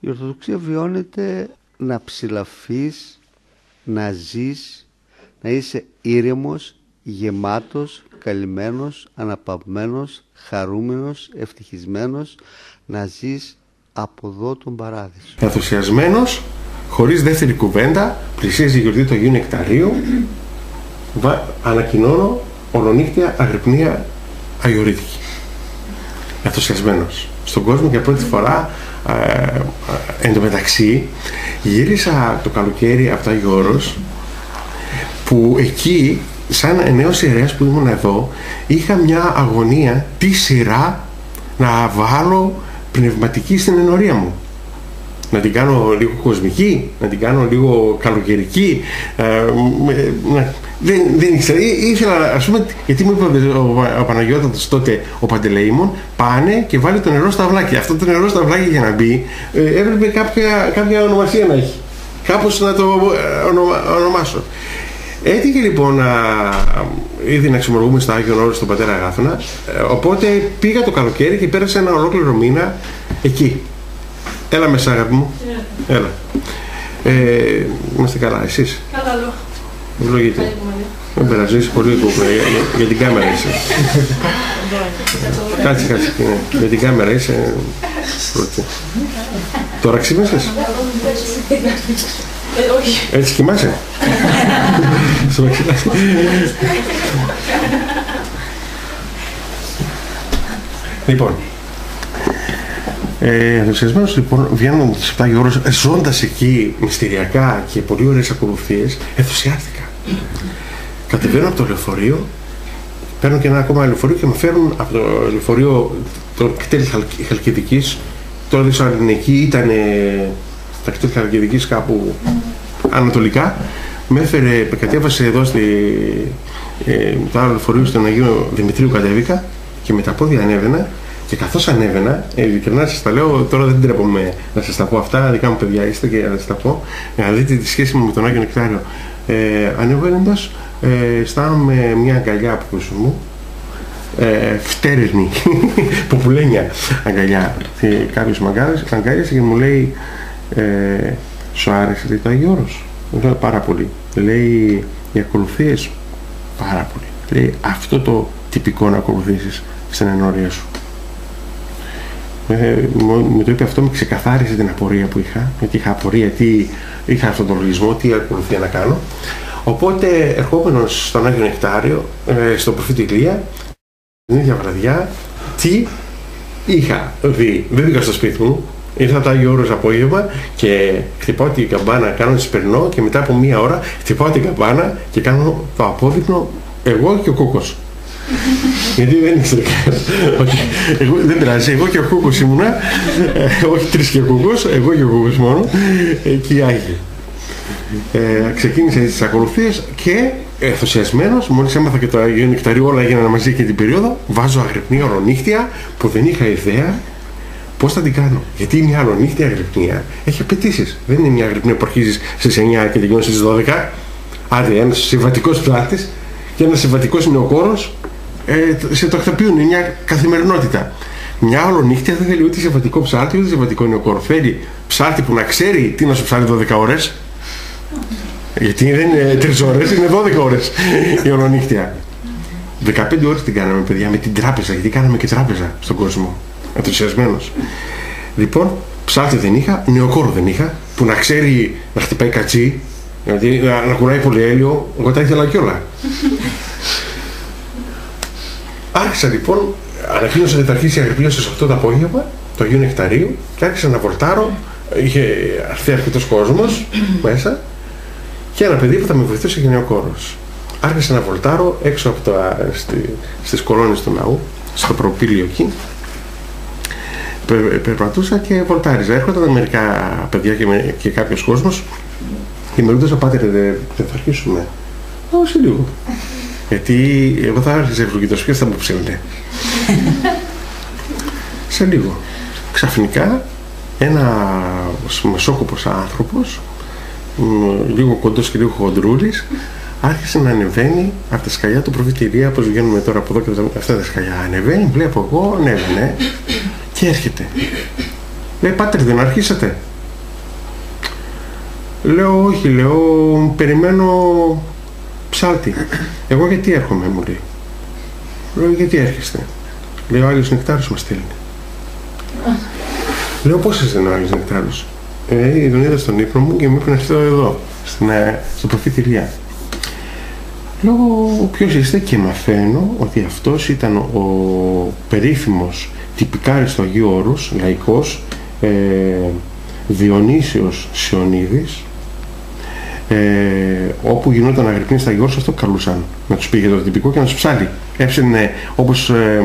Η Ορθοδοξία βιώνεται να ψηλαφείς, να ζεις, να είσαι ήρεμος, γεμάτος, καλυμμένος, αναπαυμένος, χαρούμενος, ευτυχισμένος, να ζεις από εδώ τον παράδεισο. Ενθουσιασμένος, χωρίς δεύτερη κουβέντα, πλησίάζει η γιορτή του Αγίου Νεκταρίου, ανακοινώνω ολονύχτια αγρυπνία αγιορείτικη. Ενθουσιασμένος. Στον κόσμο για πρώτη φορά ε, εν τω μεταξύ γύρισα το καλοκαίρι από τα Γιώρος που εκεί σαν νέος ιερέας που ήμουν εδώ είχα μια αγωνία τι σειρά να βάλω πνευματική στην ενορία μου να την κάνω λίγο κοσμική, να την κάνω λίγο καλοκαιρική. Ε, δεν, δεν ήξερα. Ήθελα, ας πούμε, γιατί μου είπε ο, ο Παναγιώτατος τότε, ο Παντελεήμων, πάνε και βάλει το νερό στα αυλάκι. Αυτό το νερό στα αυλάκι για να μπει, ε, έπρεπε κάποια, κάποια ονομασία να έχει. Κάπως να το ε, ονομα, ονομάσω. Έτυχε λοιπόν να ήδη να εξομολογούμε στο Άγιο Όρος στον πατέρα Αγάθωνα, ε, οπότε πήγα το καλοκαίρι και πέρασα ένα ολόκληρο μήνα εκεί. Έλα μέσα αγάπη μου. Yeah. Έλα. Ε, είμαστε καλά, εσείς; Καλά, λέω. Ευλογείτε. Δεν πειράζει, είσαι πολύ κούκλα. Για, για, την κάμερα είσαι. κάτσε, κάτσε. Ναι. Για την κάμερα είσαι πρώτη. Τώρα ξύπνησες. Ε, όχι. Έτσι κοιμάσαι; Στο μαξιλάρι. λοιπόν, ε, ενθουσιασμένος λοιπόν βγαίνοντας από 7 ώρες, ζώντας εκεί μυστηριακά και πολύ ωραίες ακολουθίες, ενθουσιάστηκα. Κατεβαίνω από το λεωφορείο, παίρνω και ένα ακόμα λεωφορείο και με φέρνουν από το λεωφορείο το κτέλ Χαλκιδικής, τώρα δεν εκεί, ήταν στα κτέλ Χαλκιδικής κάπου ανατολικά, με έφερε, με κατέβασε εδώ στη, ε, το άλλο λεωφορείο στον Αγίο Δημητρίου κατέβηκα και με τα πόδια ανέβαινα. Και καθώς ανέβαινα, ειλικρινά σας τα λέω, τώρα δεν τρέπομαι να σας τα πω αυτά, δικά μου παιδιά είστε και να σας τα πω, για να δείτε τη σχέση μου με τον Άγιο Νεκτάριο. Ε, ανεβαίνοντας, ε, αισθάνομαι μια αγκαλιά από πίσω μου, ε, φτέρνη, ποπουλένια αγκαλιά. Και κάποιος με αγκάλιασε και μου λέει, ε, σου άρεσε το Άγιο Όρος; Μου λέει πάρα πολύ. Λέει, οι ακολουθίες, πάρα πολύ. Λέει, αυτό το τυπικό να ακολουθήσεις στην ενόρια σου. Ε, μου το είπε αυτό, με ξεκαθάρισε την απορία που είχα, γιατί είχα απορία, τι είχα αυτόν τον λογισμό, τι ακολουθία να κάνω. Οπότε, ερχόμενος στον Άγιο Νεκτάριο, ε, στον προφήτη Ηλία, την ίδια βραδιά, τι είχα δει. Δεν πήγα στο σπίτι μου, ήρθα το Άγιο Όρος απόγευμα και χτυπάω την καμπάνα, κάνω τη και μετά από μία ώρα χτυπάω την καμπάνα και κάνω το απόδειπνο εγώ και ο κόκκος. Γιατί δεν ήξερε Όχι, εγώ, δεν πειράζει. Εγώ και ο Κούκος ήμουνα. Ε, όχι τρεις και ο Κούκος, εγώ και ο Κούκος μόνο. Εκεί οι Άγιοι. Ε, ξεκίνησα τις ακολουθίες και ενθουσιασμένος, μόλις έμαθα και το Αγίο Νεκταρίου, όλα έγιναν μαζί και την περίοδο. Βάζω αγρυπνία ορονύχτια που δεν είχα ιδέα πώς θα την κάνω. Γιατί μια ορονύχτια αγρυπνία έχει απαιτήσεις. Δεν είναι μια αγρυπνία που αρχίζεις στις 9 και τελειώνεις στις 12. Άντε, ένας συμβατικός πλάτης και ένας συμβατικός νεοκόρο ε, σε το χτυπούν, είναι μια καθημερινότητα. Μια νύχτα δεν θέλει ούτε συμβατικό ψάρτη ούτε συμβατικό νεοκόρο. Θέλει ψάρτη που να ξέρει τι να σου ψάρει 12 ώρες. Γιατί δεν είναι 3 ώρες, είναι 12 ώρες η ολονύχτια. 15 ώρες την κάναμε, παιδιά, με την τράπεζα, γιατί κάναμε και τράπεζα στον κόσμο. Ενθουσιασμένος. Λοιπόν, ψάρτη δεν είχα, νεοκόρο δεν είχα, που να ξέρει να χτυπάει κατσί, δηλαδή να, να κουράει πολύ έλιο, εγώ τα ήθελα κιόλα. Άρχισα λοιπόν, ανακοίνωσα ότι θα αρχίσει η αγρυπνία στις 8 το απόγευμα, το Αγίου Νεκταρίου, και άρχισα να βορτάρω. Είχε έρθει αρκετός κόσμος μέσα και ένα παιδί που θα με βοηθούσε και κόρος. Άρχισα να βολτάρω έξω από τα, στη, στις κολόνες του ναού, στο προπήλιο εκεί. περπατούσα και βολτάριζα. Έρχονταν μερικά παιδιά και, με, και κάποιος κόσμος και με ρωτούσαν πάτε δεν θα αρχίσουμε. Όχι λίγο. Γιατί εγώ θα άρχιζα ευλογητός και θα μου ψέλνε. σε λίγο. Ξαφνικά ένα μεσόκοπος άνθρωπος, λίγο κοντός και λίγο χοντρούλης, άρχισε να ανεβαίνει από τα σκαλιά του προφητηρία, όπως βγαίνουμε τώρα από εδώ και αυτά τα σκαλιά. Ανεβαίνει, βλέπω εγώ, ανέβαινε και έρχεται. Λέει, πάτερ δεν αρχίσατε; Λέω, όχι, λέω, περιμένω ψάλτη. Εγώ γιατί έρχομαι, μου λέει. Λέω, γιατί έρχεστε; Λέω, ο Άγιος Νεκτάριος μας στέλνει. Λέω, πώς είστε ο Άγιος Νεκτάριος. Ε, τον είδα στον ύπνο μου και μου είπε να έρθω εδώ, στην, ε, στο προφήτη Ηλιά. Λέω, ποιος είστε; Και μαθαίνω ότι αυτός ήταν ο περίφημος τυπικάρης του Αγίου Όρους, λαϊκός, ε, Διονύσιος Σιωνίδης, ε, όπου γινόταν αγρυπνή στα Γιώργος, αυτό καλούσαν να τους πήγε το τυπικό και να τους ψάλει. Έψαινε, όπως ε,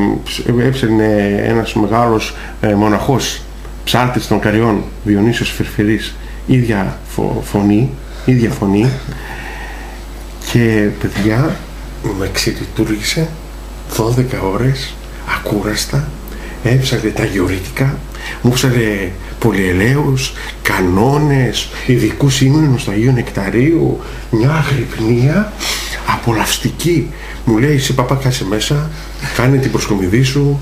έψαινε ένας μεγάλος ε, μοναχός, ψάλτης των Καριών, Διονύσιος Φερφερής, ίδια φωνή, ίδια φωνή και παιδιά με ξετιτούργησε 12 ώρες ακούραστα έψαλε τα γεωρίτικα μου ψάλε πολυελαίους, κανόνες, ειδικούς ύμνους του Αγίου Νεκταρίου, μια αγρυπνία απολαυστική. Μου λέει, εσύ παπά κάσε μέσα, κάνε την προσκομιδή σου,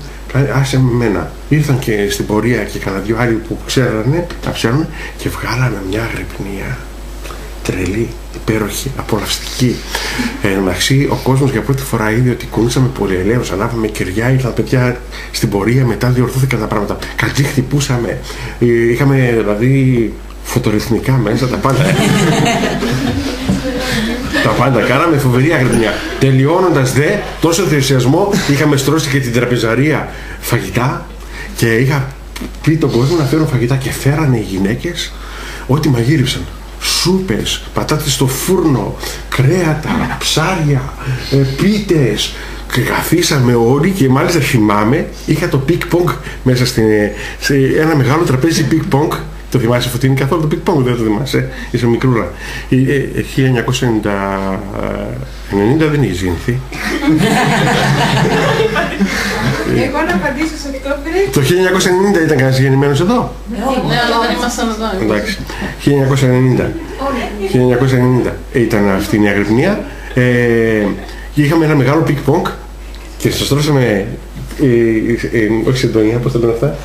άσε με μένα. Ήρθαν και στην πορεία και κανένα δυο άλλοι που ξέρανε, τα ξέρουν και βγάλαμε μια αγρυπνία τρελή, υπέροχη, απολαυστική. Ε, εντάξει, ο κόσμος για πρώτη φορά είδε ότι κουνήσαμε πολυελαίους, ανάβαμε κεριά, ήρθαν παιδιά στην πορεία, μετά διορθώθηκαν τα πράγματα. Κατζή χτυπούσαμε. Ε, είχαμε δηλαδή φωτορυθμικά μέσα, τα πάντα. τα πάντα. Κάναμε φοβερή αγρυπνιά. Τελειώνοντας δε, τόσο ενθουσιασμό, είχαμε στρώσει και την τραπεζαρία φαγητά και είχα πει τον κόσμο να φέρουν φαγητά και φέρανε οι γυναίκες ό,τι μαγείρεψαν σούπες, πατάτες στο φούρνο, κρέατα, ψάρια, ε, πίτες. Και καθίσαμε όλοι και μάλιστα θυμάμαι είχα το πινγκ πονγκ μέσα στην, σε ένα μεγάλο τραπέζι πινγκ πονγκ το θυμάσαι Φωτίνη καθόλου το πινγκ πονγκ δεν το θυμάσαι είσαι μικρούλα 1990 ε, δεν έχει γεννηθεί Εγώ να απαντήσω σε αυτό πριν. Το 1990 ήταν κανένας γεννημένος εδώ; Ναι, αλλά δεν ήμασταν εδώ. Εντάξει. 1990. 1990 ήταν αυτή η αγρυπνία. Ε, είχαμε ένα μεγάλο πινγκ πονγκ και στρώσαμε ε, ε, ε, όχι σεντόνια, πώς το λένε αυτά;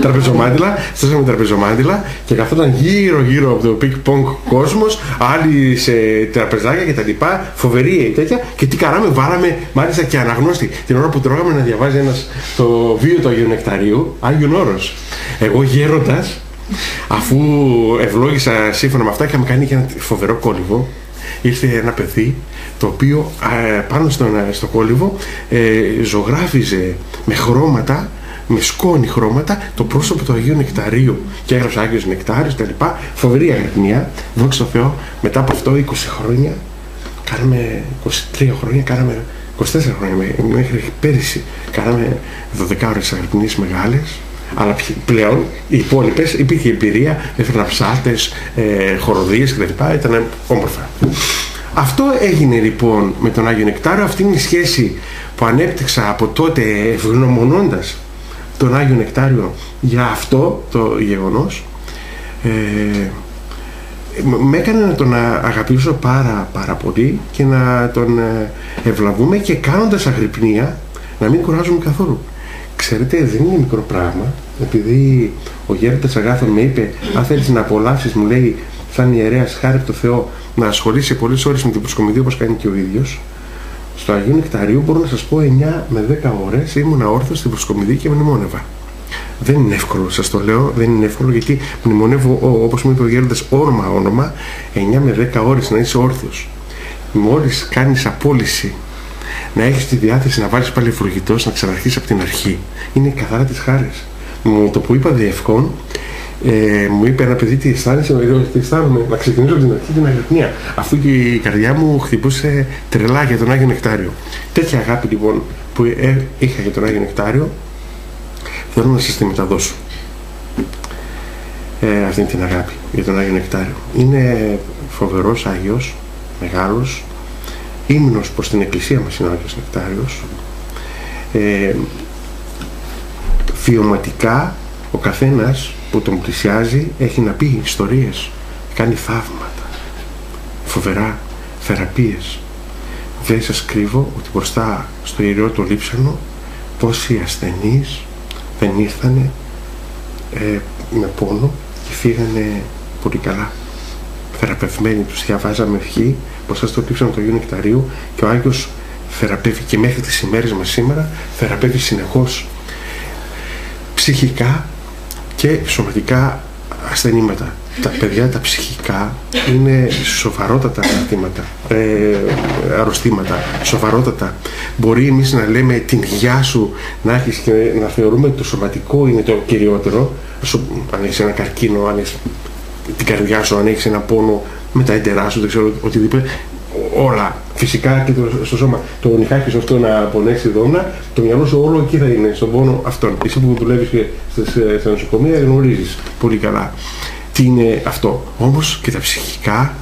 Τραπεζομάντιλα. Στρώσαμε τραπεζομάντιλα και καθόταν γύρω-γύρω από το πινγκ πονγκ κόσμος, άλλοι σε τραπεζάκια κτλ. Φοβερή τέτοια. Και τι κάναμε, βάλαμε μάλιστα και αναγνώστη. Την ώρα που τρώγαμε να διαβάζει ένας το βίο του Αγίου Νεκταρίου, Άγιον Όρος. Εγώ γέροντας, αφού ευλόγησα σύμφωνα με αυτά, είχαμε κάνει και ένα φοβερό κόλυβο. Ήρθε ένα παιδί το οποίο πάνω στον, στο κόλληβο ε, ζωγράφιζε με χρώματα με σκόνη χρώματα το πρόσωπο του Αγίου Νεκταρίου. Και έγραψε Άγιος Νεκτάριος τα λοιπά. Φοβερή αγρυπνία. Δόξα τω Θεώ μετά από αυτό 20 χρόνια κάναμε 23 χρόνια κάναμε 24 χρόνια μέχρι πέρυσι κάναμε 12 ώρες αγρυπνίες μεγάλες αλλά πλέον οι υπόλοιπες υπήρχε εμπειρία, έφερνα ψάτε, ε, χοροδίες κτλ. Ήταν όμορφα. Αυτό έγινε λοιπόν με τον Άγιο Νεκτάριο, αυτή είναι η σχέση που ανέπτυξα από τότε ευγνωμονώντας τον Άγιο Νεκτάριο για αυτό το γεγονός ε, με έκανε να τον αγαπήσω πάρα πάρα πολύ και να τον ε, ευλαβούμε και κάνοντας αγρυπνία να μην κουράζουμε καθόλου. Ξέρετε, δεν είναι μικρό πράγμα, επειδή ο Γέροντας Αγάθων με είπε, αν θέλεις να απολαύσεις, μου λέει, σαν ιερέας χάρη από το Θεό, να ασχολείσαι πολλές ώρες με την προσκομιδή όπως κάνει και ο ίδιος, στο Αγίου Νεκταρίου μπορώ να σας πω 9 με 10 ώρες ήμουν αόρθος στην προσκομιδή και μνημόνευα. Δεν είναι εύκολο, σας το λέω, δεν είναι εύκολο γιατί μνημονεύω, όπως μου είπε ο Γέροντας, όνομα όνομα, 9 με 10 ώρες να είσαι όρθιος. Μόλις κάνεις απόλυση να έχεις τη διάθεση να βάλεις πάλι φρογητός, να ξαναρχίσεις από την αρχή. Είναι καθαρά της χάρης. Μου το που είπα διευκόν, ε, μου είπε ένα παιδί τι αισθάνεσαι, λέω τι αισθάνομαι, να ξεκινήσω από την αρχή την αγρυπνία. Αφού και η καρδιά μου χτυπούσε τρελά για τον Άγιο Νεκτάριο. Τέτοια αγάπη λοιπόν που ε, είχα για τον Άγιο Νεκτάριο, θέλω να σας τη μεταδώσω. Ε, αυτή την αγάπη για τον Άγιο Νεκτάριο. Είναι φοβερός Άγιος, μεγάλος, ύμνος προς την Εκκλησία μας είναι ο Άγιος Νεκτάριος. Ε, βιωματικά ο καθένας που τον πλησιάζει έχει να πει ιστορίες, κάνει θαύματα, φοβερά θεραπείες. Δεν σας κρύβω ότι μπροστά στο ιερό του λείψανο πόσοι ασθενείς δεν ήρθανε ε, με πόνο και φύγανε πολύ καλά θεραπευμένοι, τους διαβάζαμε ευχή μπροστά στο κλείψαμε το Αγίου Νεκταρίου και ο Άγιος θεραπεύει και μέχρι τις ημέρες μας σήμερα θεραπεύει συνεχώς ψυχικά και σωματικά ασθενήματα. Τα παιδιά τα ψυχικά είναι σοβαρότατα αρρωστήματα, ε, αρρωστήματα, σοβαρότατα. Μπορεί εμείς να λέμε την υγειά σου να έχεις και να θεωρούμε ότι το σωματικό είναι το κυριότερο. Αν έχεις ένα καρκίνο, αν έχεις την καρδιά σου, αν έχεις ένα πόνο με τα έντερά σου, δεν ξέρω οτιδήποτε, όλα φυσικά και το, στο σώμα. Το νυχάκι σου αυτό να πονέσει δόμνα, το μυαλό σου όλο εκεί θα είναι, στον πόνο αυτόν. Εσύ που δουλεύεις στα νοσοκομεία γνωρίζεις πολύ καλά τι είναι αυτό. Όμως και τα ψυχικά,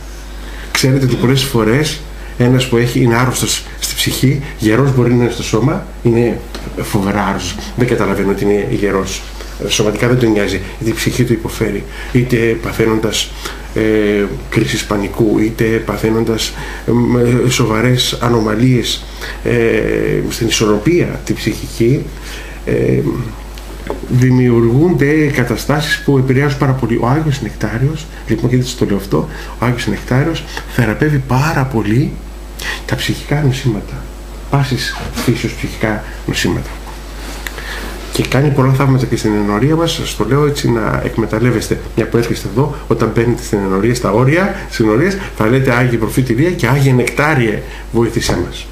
ξέρετε ότι πολλές φορές ένας που έχει, είναι άρρωστος στη ψυχή, γερός μπορεί να είναι στο σώμα, είναι φοβερά άρρωστος. Δεν καταλαβαίνω ότι είναι γερός. Σωματικά δεν τον νοιάζει, γιατί η ψυχή του υποφέρει. Είτε παθαίνοντας ε, κρίσεις πανικού είτε παθαίνοντας ε, σοβαρές ανομαλίες ε, στην ισορροπία τη ψυχική ε, δημιουργούνται καταστάσεις που επηρεάζουν πάρα πολύ. Ο Άγιος Νεκτάριος, λοιπόν και το λέω αυτό, ο Άγιος Νεκτάριος θεραπεύει πάρα πολύ τα ψυχικά νοσήματα. Πάσης φύσεως ψυχικά νοσήματα και κάνει πολλά θαύματα και στην ενορία μας, σας το λέω έτσι να εκμεταλλεύεστε μια που έρχεστε εδώ, όταν μπαίνετε στην ενορία, στα όρια, στις ενορίες, θα λέτε Άγιε Προφήτηρια και Άγιε Νεκτάριε βοήθησέ μας.